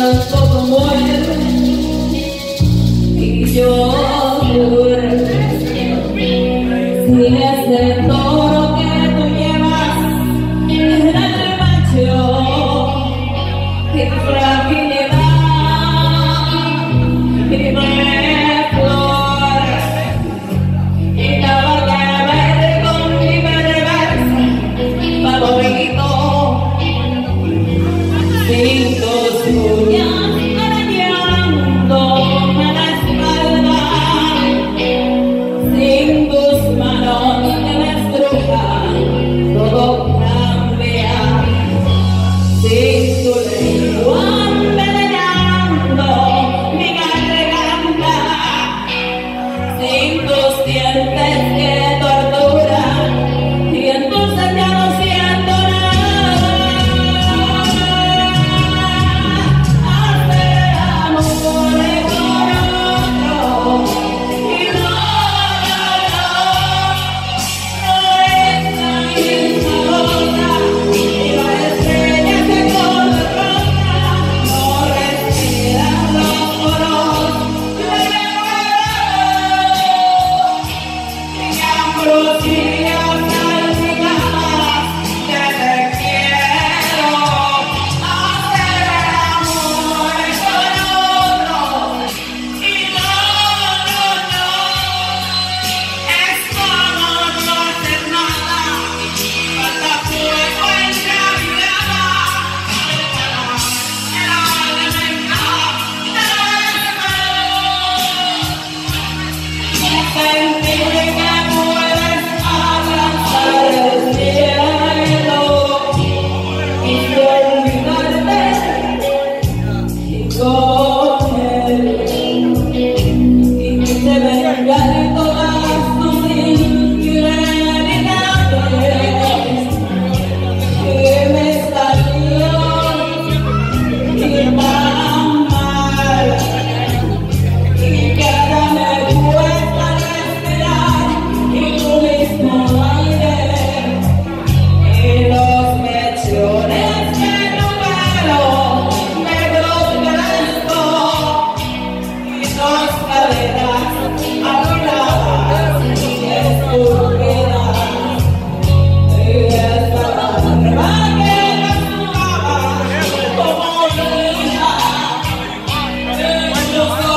Yes, sientes que Hari तोला 없어